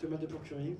Thomas de Porcurie.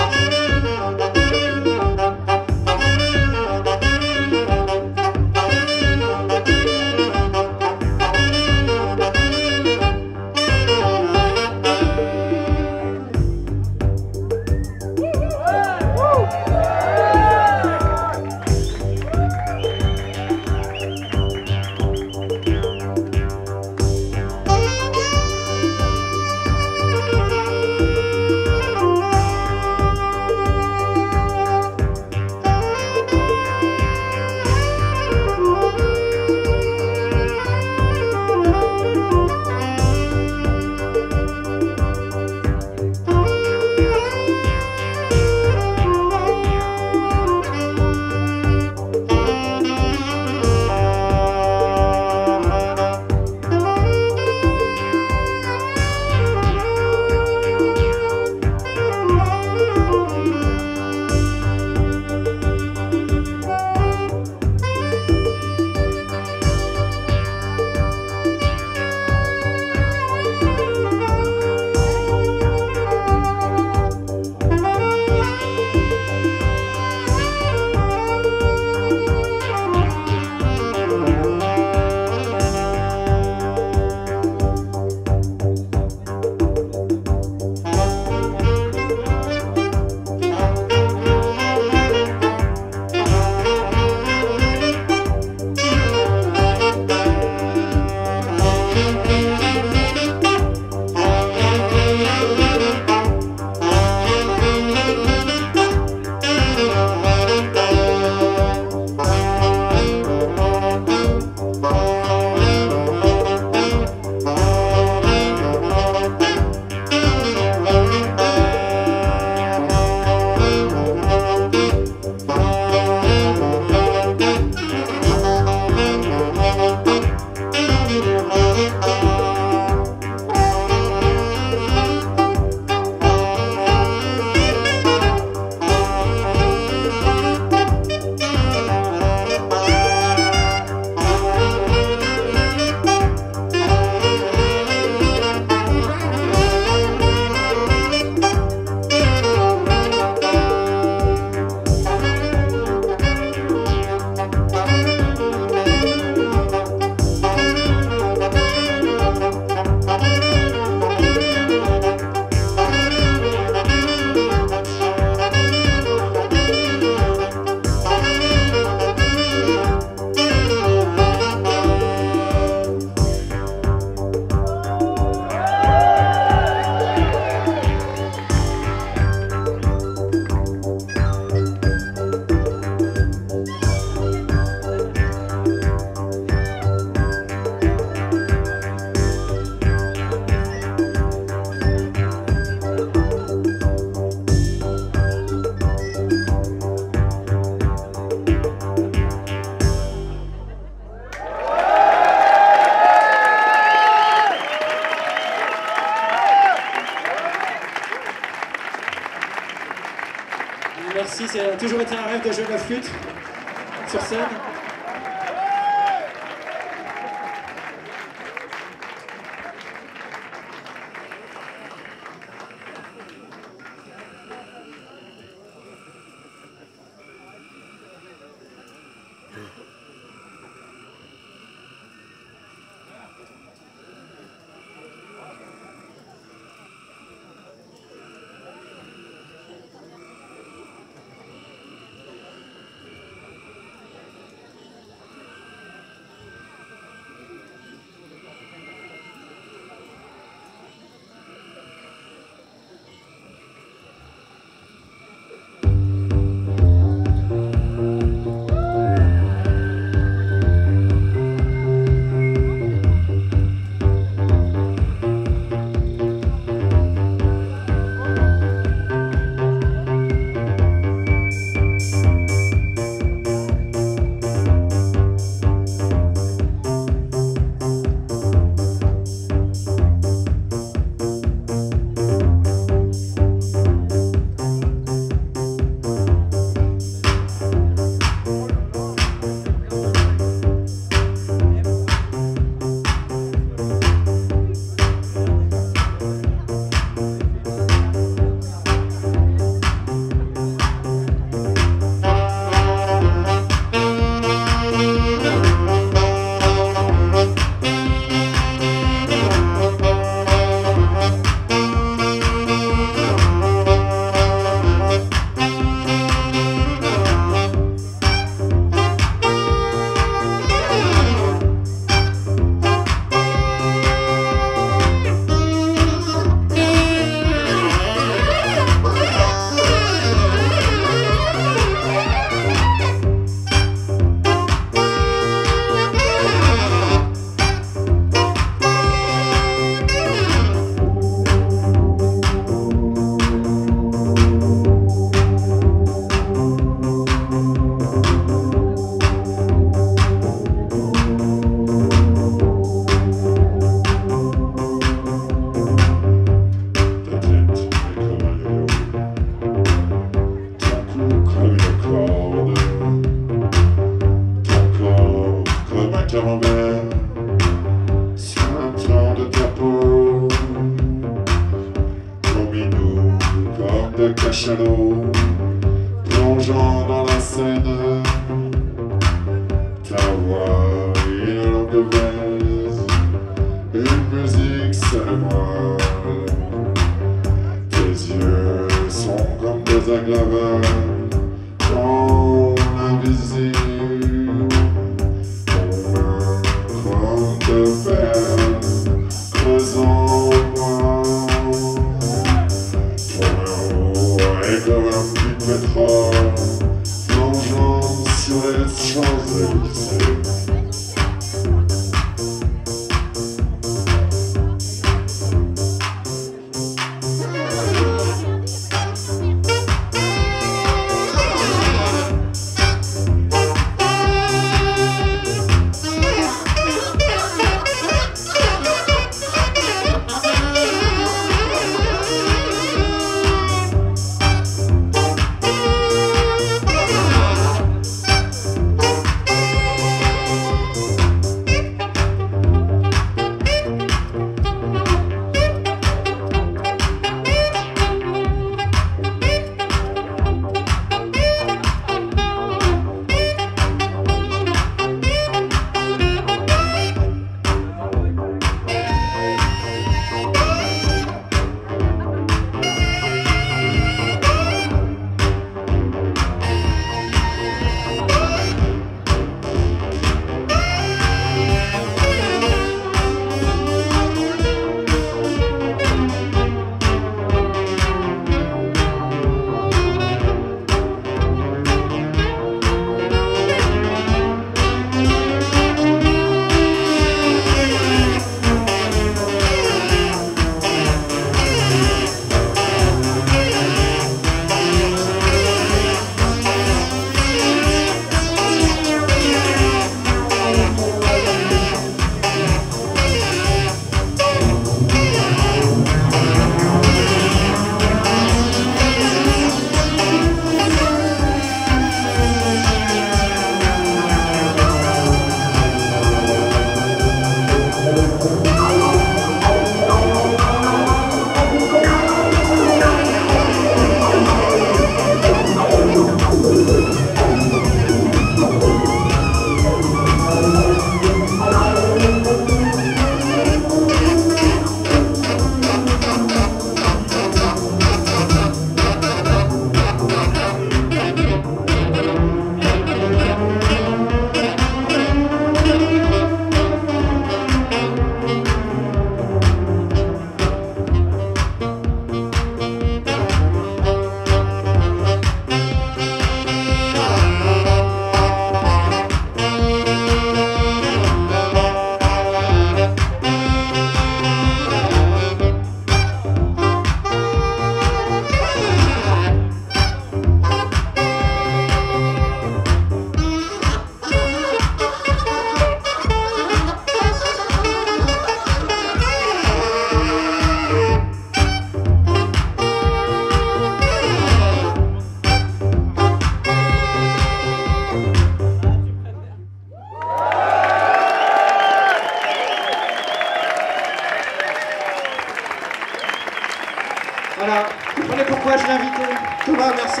Voilà, vous comprenez pourquoi je l'ai invité. Thomas, merci.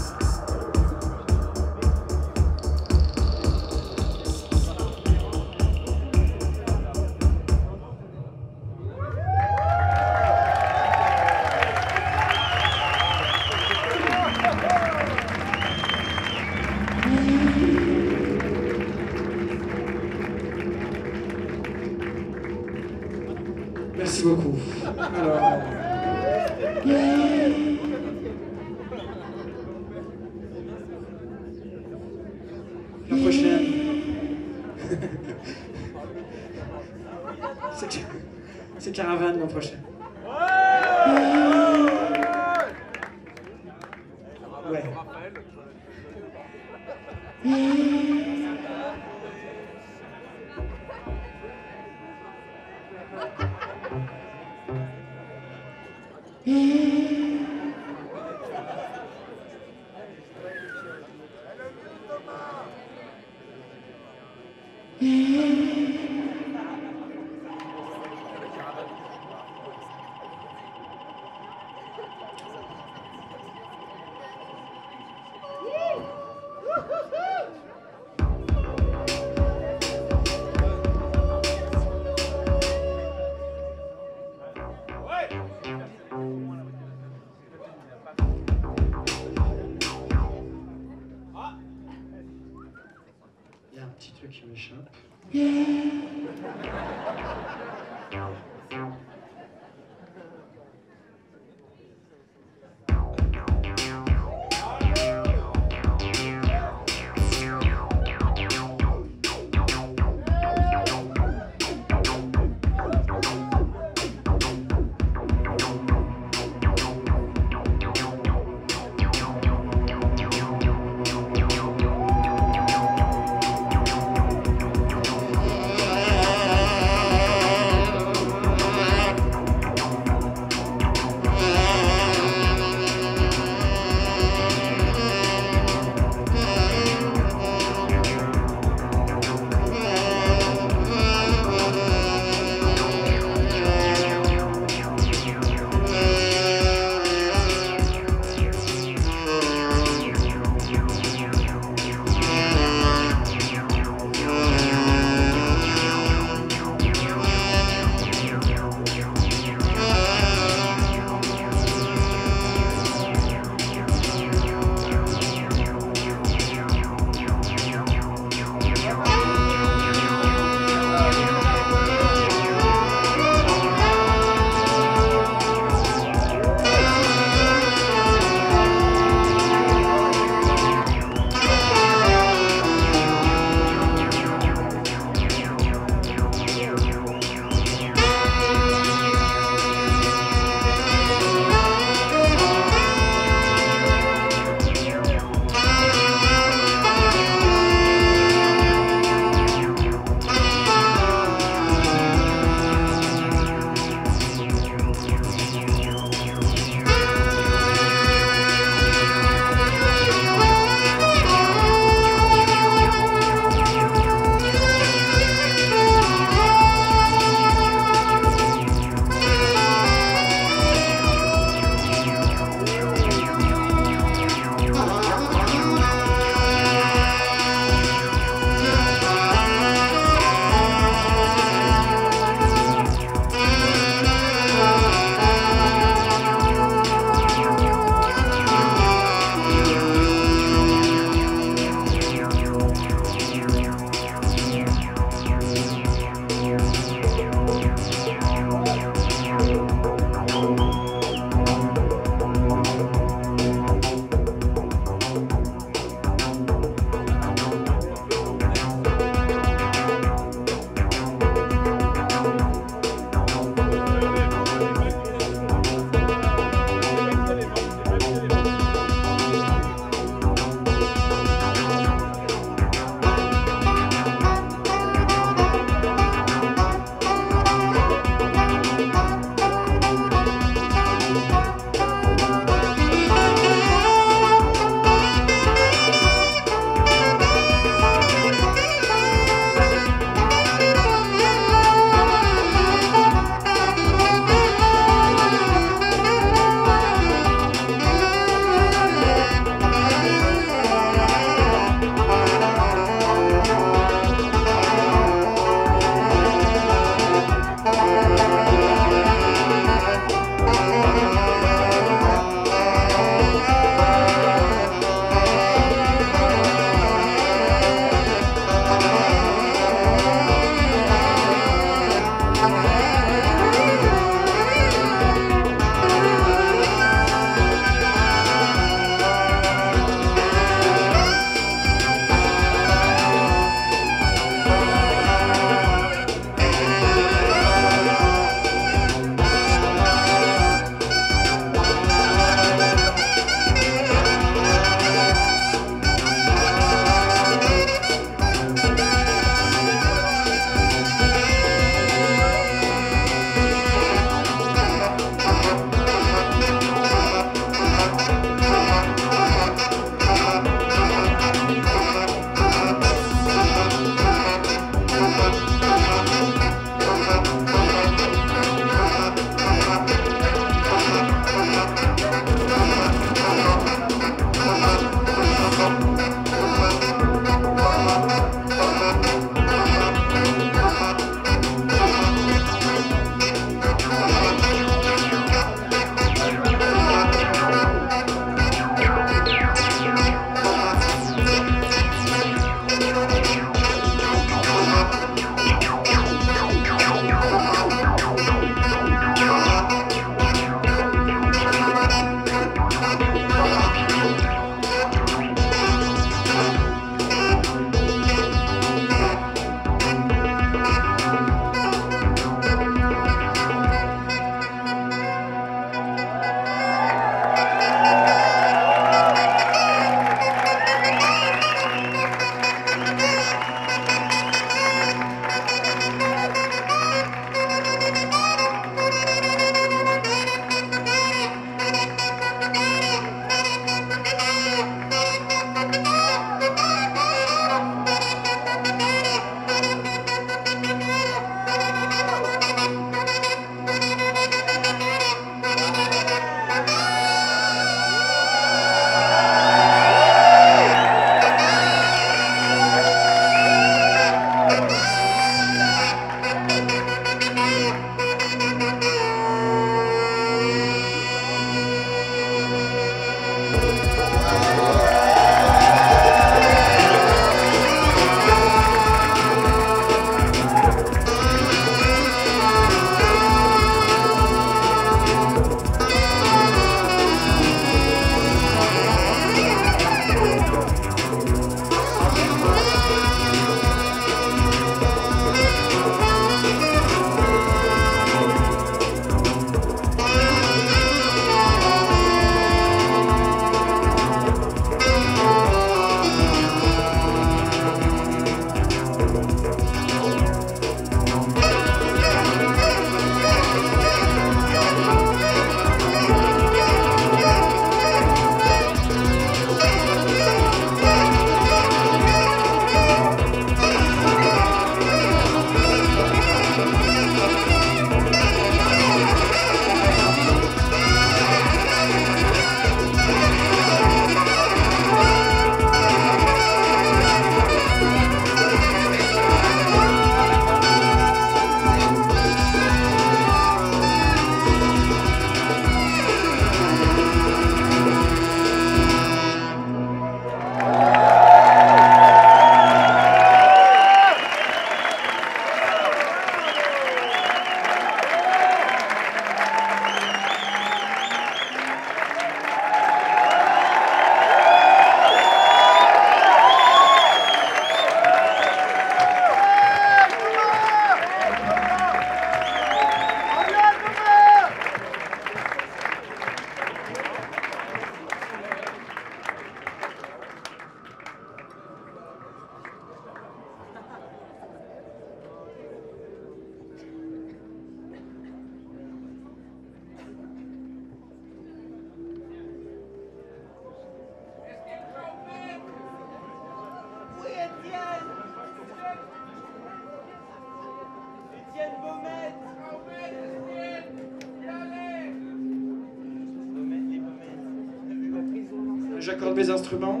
J'accorde mes instruments.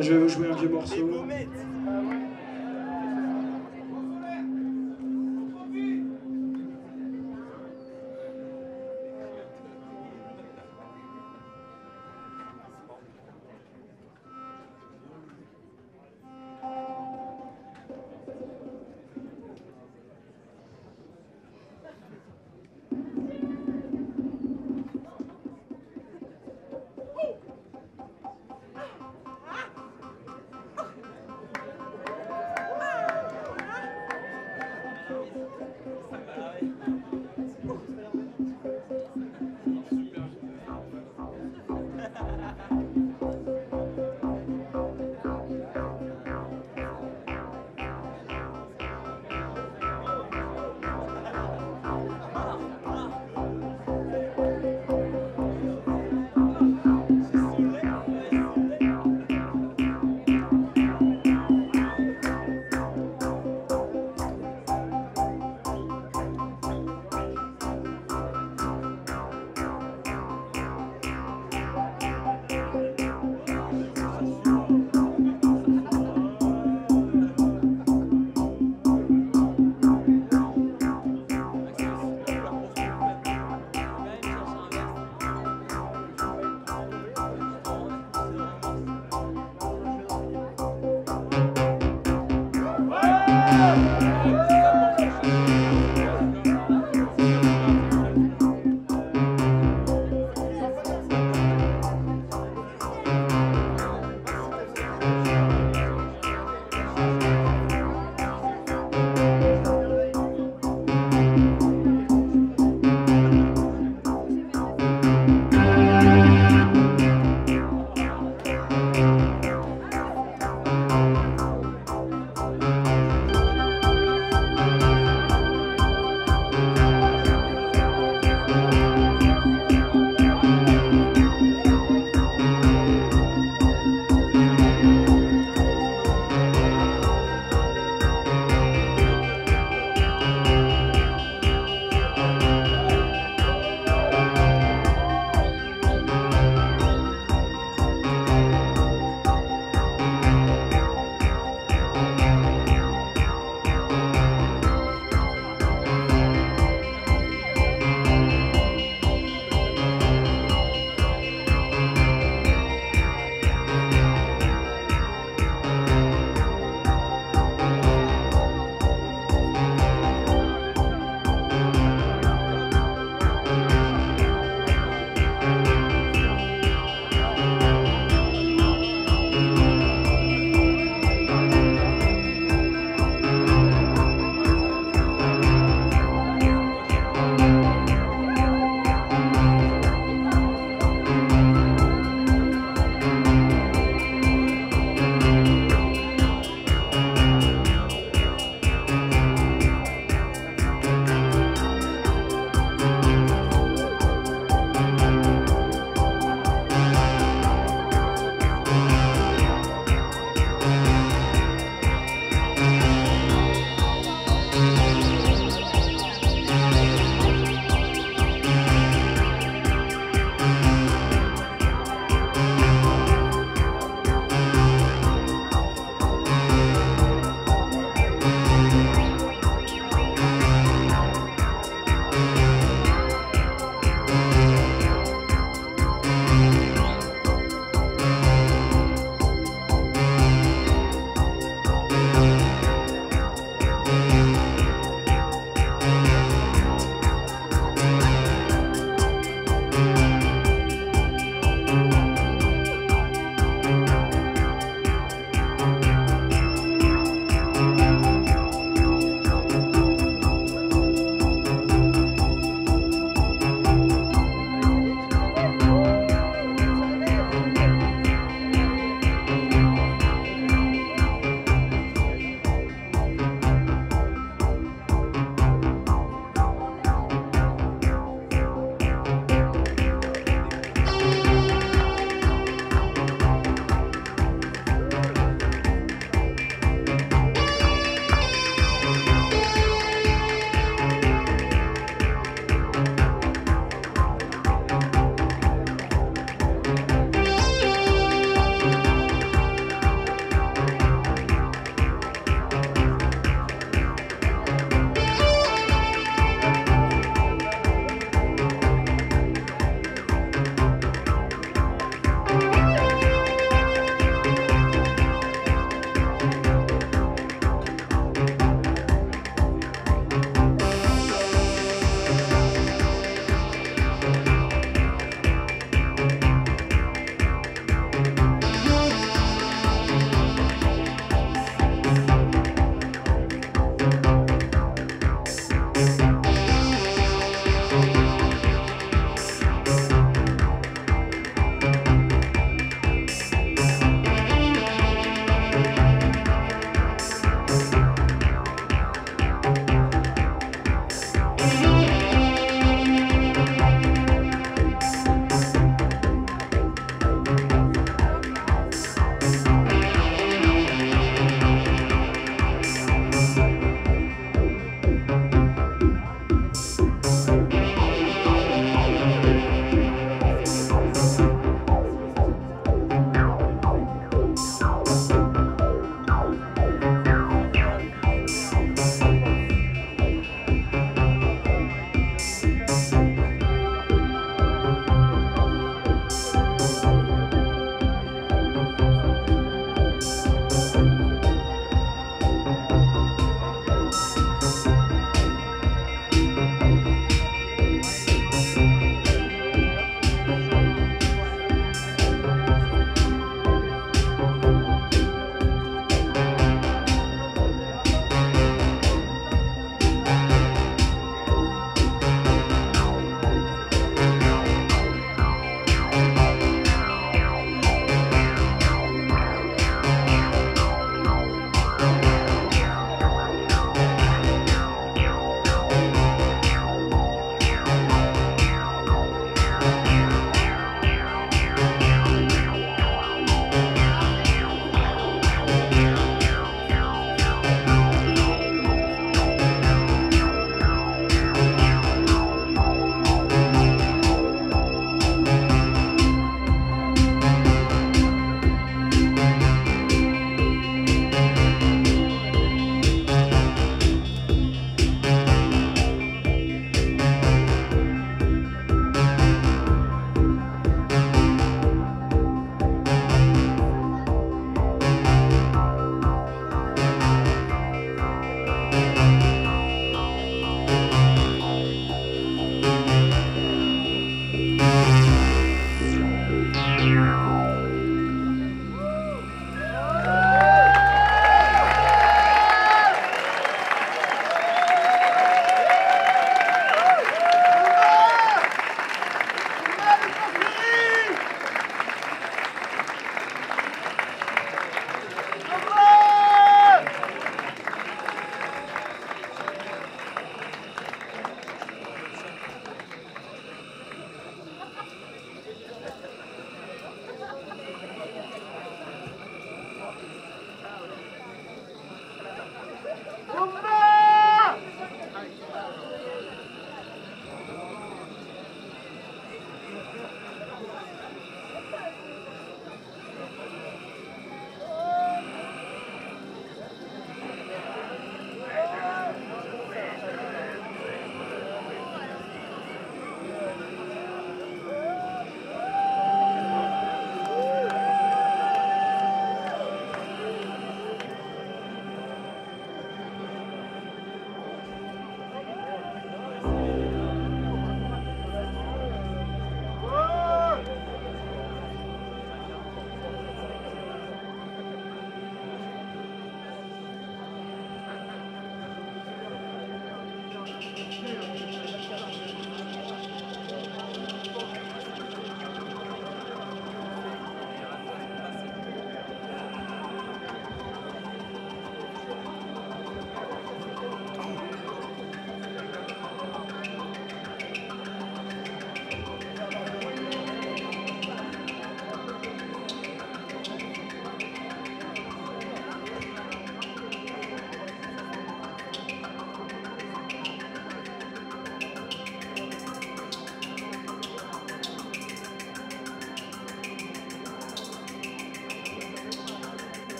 Je vais vous jouer un vieux morceau.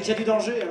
Qu'il y a du danger.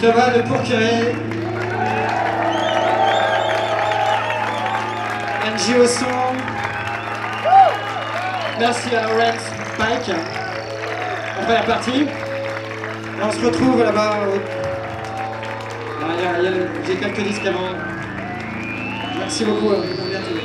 Thomas de Pourqueré. Angie au son. Merci à Laurence Pike. En première partie. Et on se retrouve là-bas. J'ai quelques disques avant. Merci beaucoup. à bientôt.